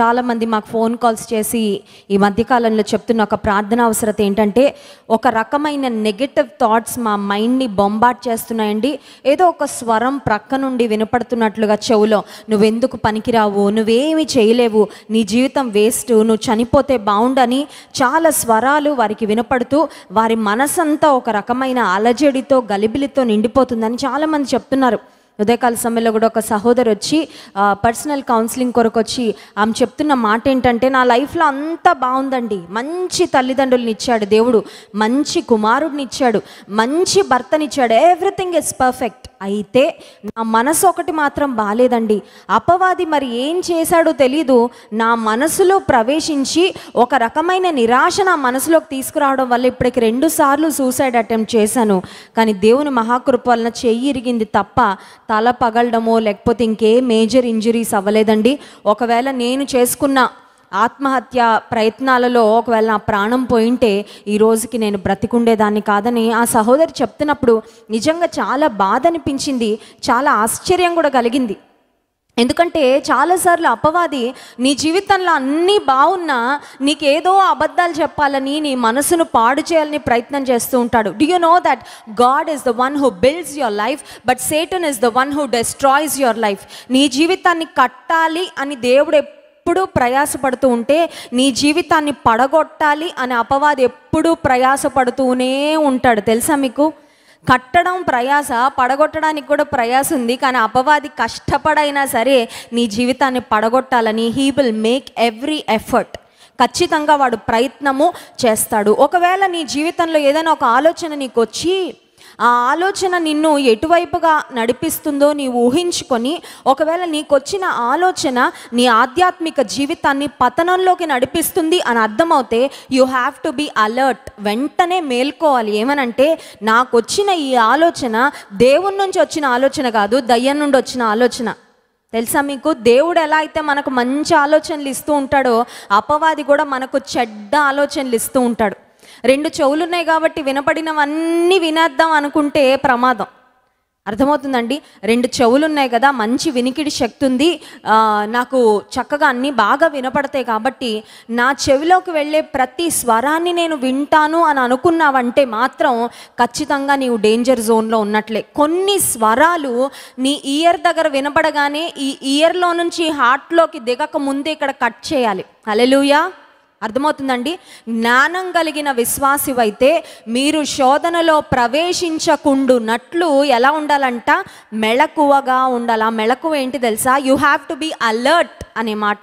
చాలామంది మాకు phone calls చేసి ఈ మధ్యకాలంలో చెప్తున్న ఒక ప్రార్థన అవసరత ఏంటంటే ఒక రకమైన నెగటివ్ థాట్స్ మా మైండ్ని బొంబాట్ చేస్తున్నాయండి. ఏదో ఒక స్వరం ప్రక్క నుండి వినపడుతున్నట్లుగా చెవులో నువ్వెందుకు పనికిరావు? నువ్వేమి చేయలేవు? నీ జీవితం వేస్ట్ నువ్వు చనిపోతే బాగుండని చాలా స్వరాలు వారికి వినపడుతూ వారి మనసంతా ఒక రకమైన అలజడితో గలిబిలితో నిండిపోతుందని చాలామంది చెప్తున్నారు. ఉదయకాల సమయంలో కూడా ఒక సహోదరు వచ్చి పర్సనల్ కౌన్సిలింగ్ కొరకు వచ్చి ఆమె చెప్తున్న మాట ఏంటంటే నా లైఫ్లో అంతా బాగుందండి. మంచి తల్లిదండ్రులని ఇచ్చాడు దేవుడు. మంచి కుమారుడిని ఇచ్చాడు. మంచి భర్తనిచ్చాడు ఎవ్రీథింగ్ ఇస్ పర్ఫెక్ట్ అయితే నా మనసు ఒకటి మాత్రం బాగాలేదండి అపవాది మరి ఏం చేశాడో తెలీదు. నా మనసులో ప్రవేశించి ఒక రకమైన నిరాశ నా మనసులోకి తీసుకురావడం వల్ల ఇప్పటికి రెండు సార్లు సూసైడ్ అటెంప్ట్ చేశాను. కానీ దేవుని మహాకృప వలన చెయ్యి ఇరిగింది తప్ప తల పగలడమో లేకపోతే ఇంకే మేజర్ ఇంజరీస్ అవ్వలేదండి. ఒకవేళ నేను చేసుకున్న ఆత్మహత్య ప్రయత్నాలలో ఒకవేళ నా ప్రాణం పోయింటే ఈ రోజుకి నేను బ్రతికుండేదాన్ని కాదని ఆ సహోదరి చెప్తున్నప్పుడు నిజంగా చాలా బాధ అనిపించింది చాలా ఆశ్చర్యం కూడా కలిగింది. ఎందుకంటే చాలాసార్లు అపవాది నీ జీవితంలో అన్నీ బాగున్నా నీకేదో అబద్ధాలు చెప్పాలని నీ మనసును పాడు చేయాలని ప్రయత్నం చేస్తూ ఉంటాడు. Do you know that God is the one who builds your life but Satan is the one who destroys your life నీ జీవితాన్ని కట్టాలి అని దేవుడు ఎప్పుడూ ప్రయాసపడుతూ ఉంటే నీ జీవితాన్ని పడగొట్టాలి అని అపవాది ఎప్పుడూ ప్రయాసపడుతూనే ఉంటాడు. తెలుసా మీకు? కట్టడం ప్రయాస పడగొట్టడానికి కూడా ప్రయాస ఉంది. కానీ అపవాది కష్టపడైనా సరే నీ జీవితాన్ని పడగొట్టాలని he will make every effort ఖచ్చితంగా వాడు ప్రయత్నము చేస్తాడు. ఒకవేళ నీ జీవితంలో ఏదైనా ఒక ఆలోచన నీకు వచ్చి ఆ ఆలోచన నిన్ను ఎటువైపుగా నడిపిస్తుందో నీవు ఊహించుకొని ఒకవేళ నీకు వచ్చిన ఆలోచన నీ ఆధ్యాత్మిక జీవితాన్ని పతనంలోకి నడిపిస్తుంది అని అర్థమవుతే you have to be alert వెంటనే మేల్కోవాలి. ఏమనంటే నాకు వచ్చిన ఈ ఆలోచన దేవుని నుంచి వచ్చిన ఆలోచన కాదు దయ్యం నుండి వచ్చిన ఆలోచన. తెలుసా మీకు? దేవుడు ఎలా అయితే మనకు మంచి ఆలోచనలు ఇస్తూ ఉంటాడో అపవాది కూడా మనకు చెడ్డ ఆలోచనలు ఇస్తూ ఉంటాడు. రెండు చెవులు ఉన్నాయి కాబట్టి వినపడినవన్నీ వినేద్దాం అనుకుంటే ప్రమాదం. అర్థమవుతుందండి? రెండు చెవులు ఉన్నాయి కదా మంచి వినికిడి శక్తి ఉంది నాకు చక్కగా అన్నీ బాగా వినపడతాయి కాబట్టి నా చెవిలోకి వెళ్ళే ప్రతి స్వరాన్ని నేను వింటాను అని అనుకున్నావంటే మాత్రం ఖచ్చితంగా నీవు డేంజర్ జోన్లో ఉన్నట్లే. కొన్ని స్వరాలు నీ ఇయర్ దగ్గర వినపడగానే ఈ ఇయర్లో నుంచి హార్ట్లోకి దిగక ముందే ఇక్కడ కట్ చేయాలి. అలెలుయా అర్థమవుతుందండి? జ్ఞానం కలిగిన విశ్వాసివైతే మీరు శోధనలో ప్రవేశించకుండునట్లు ఎలా ఉండాలంట? మెళకువగా ఉండాలి? ఆ మెళకువ ఏంటి తెలుసా? You have to be alert అనే మాట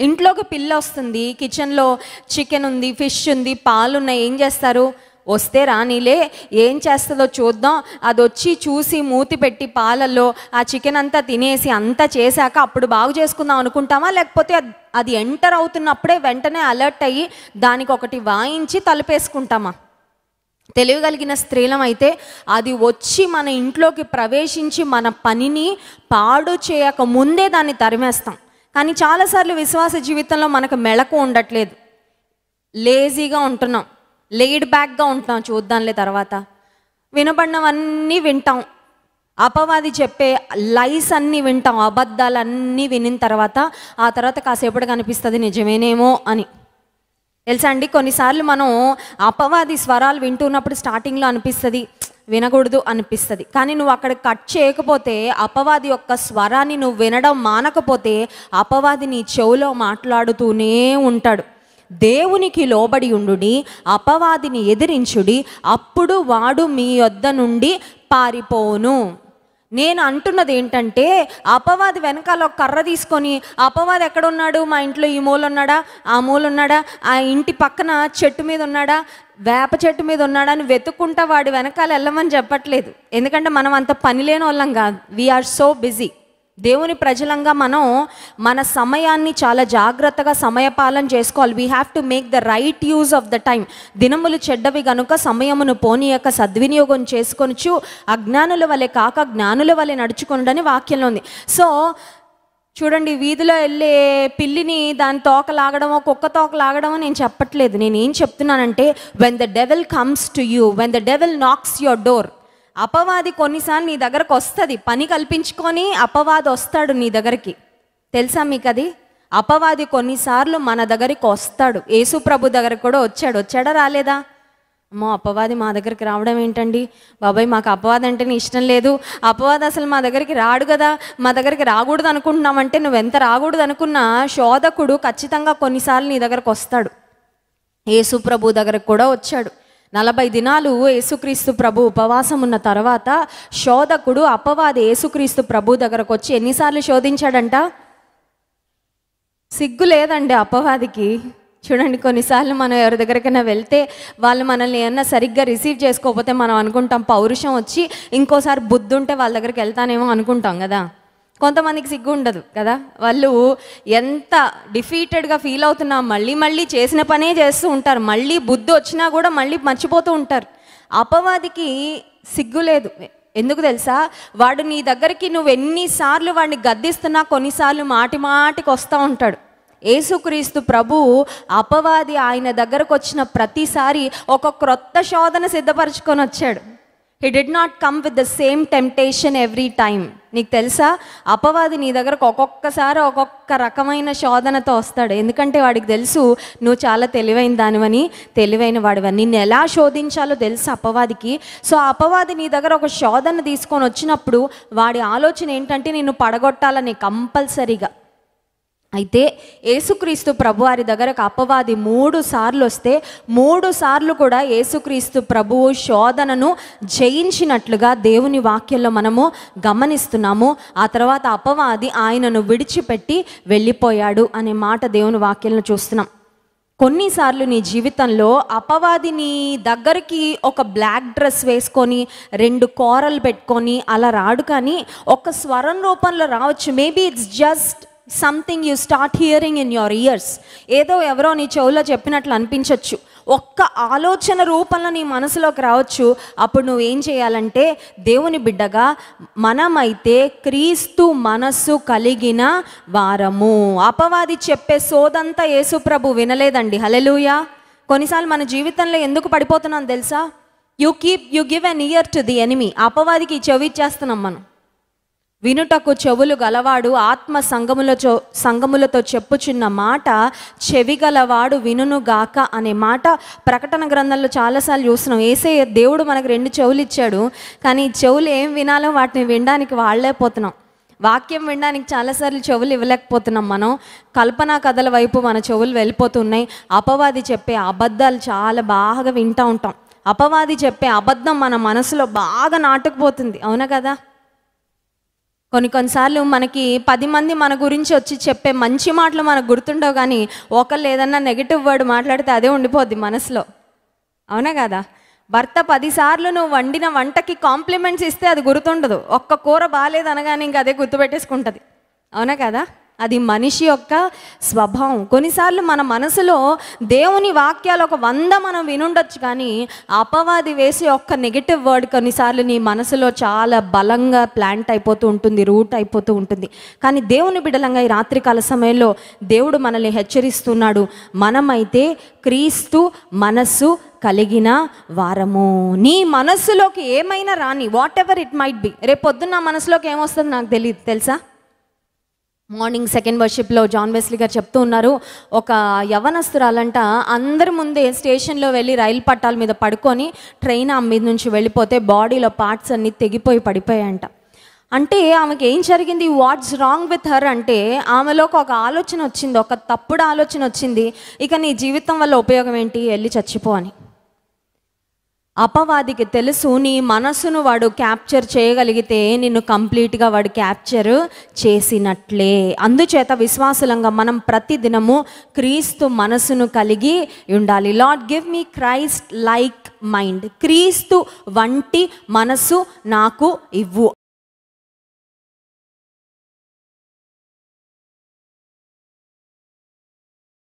ఇంట్లోకి పిల్ల వస్తుంది కిచెన్లో చికెన్ ఉంది ఫిష్ ఉంది పాలు ఉన్నాయి ఏం చేస్తారు? వస్తే రానిలే ఏం చేస్తుందో చూద్దాం. అది వచ్చి చూసి మూతి పెట్టి పాలల్లో ఆ చికెన్ అంతా తినేసి అంతా చేశాక అప్పుడు బాగు చేసుకుందాం అనుకుంటామా? లేకపోతే అది ఎంటర్ అవుతున్నప్పుడే వెంటనే అలర్ట్ అయ్యి దానికి ఒకటి వాయించి తలుపేసుకుంటామా? తెలియగలిగిన స్త్రీలం అయితే అది వచ్చి మన ఇంట్లోకి ప్రవేశించి మన పనిని పాడు చేయక ముందే దాన్ని తరిమేస్తాం. కానీ చాలాసార్లు విశ్వాస జీవితంలో మనకు మెళకు ఉండట్లేదు. లేజీగా ఉంటున్నాం. లేడ్ బ్యాక్గా ఉంటున్నాం చూద్దాంలే తర్వాత. వినబడినవన్నీ వింటాం. అపవాది చెప్పే లైస్ అన్నీ వింటాం. అబద్ధాలన్నీ వినిన తర్వాత ఆ తర్వాత కాసేపటి కనిపిస్తుంది నిజమేనేమో అని. తెలుసా అండి? కొన్నిసార్లు మనం అపవాది స్వరాలు వింటున్నప్పుడు స్టార్టింగ్లో అనిపిస్తుంది వినకూడదు అనిపిస్తుంది. కానీ నువ్వు అక్కడ కట్ చేయకపోతే అపవాది యొక్క స్వరాన్ని నువ్వు వినడం మానకపోతే అపవాది నీ చెవులో మాట్లాడుతూనే ఉంటాడు. దేవునికి లోబడి ఉండుడి అపవాదిని ఎదిరించుడి అప్పుడు వాడు మీ యొద్ద నుండి పారిపోను నేను అంటున్నది ఏంటంటే అపవాది వెనకాల ఒక కర్ర తీసుకొని అపవాది ఎక్కడ ఉన్నాడు మా ఇంట్లో ఈ మూల ఉన్నాడా ఆ మూల ఉన్నాడా ఆ ఇంటి పక్కన చెట్టు మీద ఉన్నాడా? వేప చెట్టు మీద ఉన్నాడా? అని వెతుక్కుంటా వాడి వెనకాల వెళ్ళమని చెప్పట్లేదు. ఎందుకంటే మనం అంత పని లేని వాళ్ళం కాదు. వీఆర్ సో బిజీ దేవుని ప్రజలంగా మనం మన సమయాన్ని చాలా జాగ్రత్తగా సమయపాలన చేసుకోవాలి. We have to make the right use of the time దినములు చెడ్డవి గనుక సమయమును పోనీయక సద్వినియోగం చేసుకొనుచు అజ్ఞానుల వలె కాక జ్ఞానుల వలె నడుచుకునడని వాక్యంలో ఉంది. సో చూడండి వీధిలో వెళ్ళే పిల్లిని దాని తోక లాగడమో కుక్క తోక లాగడమో నేను చెప్పట్లేదు. నేను ఏం చెప్తున్నానంటే when the devil comes to you when the devil knocks your door అపవాది కొన్నిసార్లు నీ దగ్గరకు వస్తుంది. పని కల్పించుకొని అపవాది వస్తాడు నీ దగ్గరికి. తెలుసా మీకు అది అపవాది కొన్నిసార్లు మన దగ్గరికి వస్తాడు. యేసు ప్రభు దగ్గరకు కూడా వచ్చాడు. వచ్చాడా రాలేదా? అమ్మో అపవాది మా దగ్గరికి రావడం ఏంటండి? బాబాయ్ మాకు అపవాది అంటేనే ఇష్టం లేదు. అపవాది అసలు మా దగ్గరికి రాడు కదా. మా దగ్గరికి రాకూడదు అనుకుంటున్నామంటే నువ్వు ఎంత రాకూడదు అనుకున్నా శోధకుడు ఖచ్చితంగా కొన్నిసార్లు నీ దగ్గరకు వస్తాడు. యేసు ప్రభు దగ్గరకు కూడా వచ్చాడు. నలభై దినాలు యేసుక్రీస్తు ప్రభు ఉపవాసం ఉన్న తర్వాత శోధకుడు అపవాది యేసుక్రీస్తు ప్రభు దగ్గరకు వచ్చి ఎన్నిసార్లు శోధించాడంట? సిగ్గు లేదండి అపవాదికి. చూడండి కొన్నిసార్లు మనం ఎవరి దగ్గరికైనా వెళ్తే వాళ్ళు మనల్ని ఏమన్నా సరిగ్గా రిసీవ్ చేసుకోకపోతే మనం అనుకుంటాం పౌరుషం వచ్చి ఇంకోసారి బుద్ధి ఉంటే వాళ్ళ దగ్గరికి వెళ్తానేమో అనుకుంటాం కదా. కొంతమందికి సిగ్గు ఉండదు కదా. వాళ్ళు ఎంత డిఫీటెడ్గా ఫీల్ అవుతున్నా మళ్ళీ మళ్ళీ చేసిన పనే చేస్తూ ఉంటారు. మళ్ళీ బుద్ధి వచ్చినా కూడా మళ్ళీ మర్చిపోతూ ఉంటారు. అపవాదికి సిగ్గు లేదు. ఎందుకు తెలుసా? వాడు నీ దగ్గరికి నువ్వు ఎన్నిసార్లు వాడిని గద్దిస్తున్నా కొన్నిసార్లు మాటి మాటికి వస్తూ ఉంటాడు. యేసుక్రీస్తు ప్రభు అపవాది ఆయన దగ్గరకు వచ్చిన ప్రతిసారి ఒక క్రొత్త శోధన సిద్ధపరచుకొని వచ్చాడు. He did not come with the same temptation every time నీకు తెలుసా? అపవాది నీ దగ్గరకు ఒక్కొక్కసారి ఒక్కొక్క రకమైన శోధనతో వస్తాడు. ఎందుకంటే వాడికి తెలుసు నువ్వు చాలా తెలివైన దానివని తెలివైన వాడివని. నిన్ను ఎలా శోధించాలో తెలుసు అపవాదికి. సో అపవాది నీ దగ్గర ఒక శోధన తీసుకొని వచ్చినప్పుడు వాడి ఆలోచన ఏంటంటే నిన్ను పడగొట్టాలని కంపల్సరీగా. అయితే యేసుక్రీస్తు ప్రభువారి దగ్గరకు అపవాది మూడు సార్లు వస్తే మూడు సార్లు కూడా యేసుక్రీస్తు ప్రభువు శోధనను జయించినట్లుగా దేవుని వాక్యంలో మనము గమనిస్తున్నాము. ఆ తర్వాత అపవాది ఆయనను విడిచిపెట్టి వెళ్ళిపోయాడు అనే మాట దేవుని వాక్యంలో చూస్తున్నాం. కొన్నిసార్లు నీ జీవితంలో అపవాది నీ దగ్గరికి ఒక బ్లాక్ డ్రెస్ వేసుకొని రెండు కూరలు పెట్టుకొని అలా రాడు కానీ ఒక స్వరం రూపంలో రావచ్చు. Maybe it's just something you start hearing in your ears ఏదో ఎవరో నీ చెవులో చెప్పినట్లు అనిపించవచ్చు ఒక్క ఆలోచన రూపంలో నీ మనసులోకి రావచ్చు. అప్పుడు నువ్వేం చేయాలంటే దేవుని బిడ్డగా మనమైతే క్రీస్తు మనస్సు కలిగిన వారము. అపవాది చెప్పే సోదంతా యేసుప్రభు వినలేదండి. హలెలుయా కొన్నిసార్లు మన జీవితంలో ఎందుకు పడిపోతున్నాం తెలుసా? You keep you give an ear to the enemy అపవాదికి చెవి ఇచ్చేస్తున్నాం మనం. వినుటకు చెవులు గలవాడు ఆత్మ సంగములతో సంగములతో చెప్పుచున్న మాట చెవి గలవాడు వినుగాక అనే మాట ప్రకటన గ్రంథంలో చాలాసార్లు చూస్తున్నాం. ఏసే దేవుడు మనకు రెండు చెవులు ఇచ్చాడు. కానీ చెవులు ఏం వినాలో వాటిని వినడానికి వాడలేకపోతున్నాం వాక్యం వినడానికి చాలాసార్లు చెవులు ఇవ్వలేకపోతున్నాం మనం. కల్పనా కథల వైపు మన చెవులు వెళ్ళిపోతున్నాయి. అపవాది చెప్పే అబద్ధాలు చాలా బాగా వింటూ ఉంటాం. అపవాది చెప్పే అబద్ధం మన మనసులో బాగా నాటుకుపోతుంది. అవునా కదా? కొన్ని కొన్నిసార్లు మనకి పది మంది మన గురించి వచ్చి చెప్పే మంచి మాటలు మనకు గుర్తుండవు కానీ ఒకళ్ళు ఏదన్నా నెగిటివ్ వర్డ్ మాట్లాడితే అదే ఉండిపోద్ది మనసులో. అవునా కదా? భర్త పదిసార్లు నువ్వు వండిన వంటకి కాంప్లిమెంట్స్ ఇస్తే అది గుర్తుండదు. ఒక్క కూర బాగాలేదనగానే ఇంక అదే గుర్తుపెట్టేసుకుంటుంది. అవునా కదా? అది మనిషి యొక్క స్వభావం. కొన్నిసార్లు మన మనసులో దేవుని వాక్యాలు ఒక వంద మనం వినుండొచ్చు కానీ అపవాది వేసే ఒక్క నెగిటివ్ వర్డ్ కొన్నిసార్లు నీ మనసులో చాలా బలంగా ప్లాంట్ అయిపోతూ ఉంటుంది రూట్ అయిపోతూ ఉంటుంది. కానీ దేవుని బిడలంగా ఈ రాత్రికాల సమయంలో దేవుడు మనల్ని హెచ్చరిస్తున్నాడు. మనమైతే క్రీస్తు మనస్సు కలిగిన వారము. నీ మనస్సులోకి ఏమైనా రాని whatever it might be రేపొద్దున్న పొద్దున్న మనసులోకి ఏమొస్తుందో నాకు తెలియదు తెలుసా? మార్నింగ్ సెకండ్ వర్షిప్లో జాన్ వెస్లీ గారు చెప్తూ ఉన్నారు ఒక యవనస్తురాలంట అందరి ముందే స్టేషన్లో వెళ్ళి రైలు పట్టాల మీద పడుకొని ట్రైన్ ఆమె మీద నుంచి వెళ్ళిపోతే బాడీలో పార్ట్స్ అన్నీ తెగిపోయి పడిపోయాయంట. అంటే ఆమెకి ఏం జరిగింది? వాట్స్ రాంగ్ విత్ హర్ అంటే ఆమెలోకి ఒక ఆలోచన వచ్చింది ఒక తప్పుడు ఆలోచన వచ్చింది ఇక నీ జీవితం వల్ల ఉపయోగం ఏంటి? వెళ్ళి చచ్చిపో అని. అపవాదికి తెలుసు నీ మనసును వాడు క్యాప్చర్ చేయగలిగితే నిన్ను కంప్లీట్గా వాడు క్యాప్చర్ చేసినట్లే. అందుచేత విశ్వాసులంగా మనం ప్రతి దినము క్రీస్తు మనసును కలిగి ఉండాలి. Lord give me Christ like mind. క్రీస్తు వంటి మనసు నాకు ఇవ్వు.